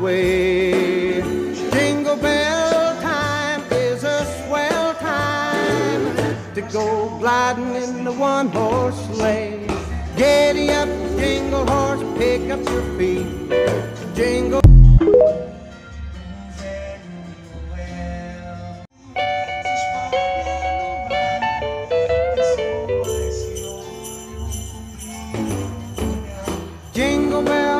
Away. Jingle bell time is a swell time to go gliding in the one horse sleigh. Giddy up, jingle horse, pick up your feet. Jingle. Jingle bell,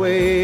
way.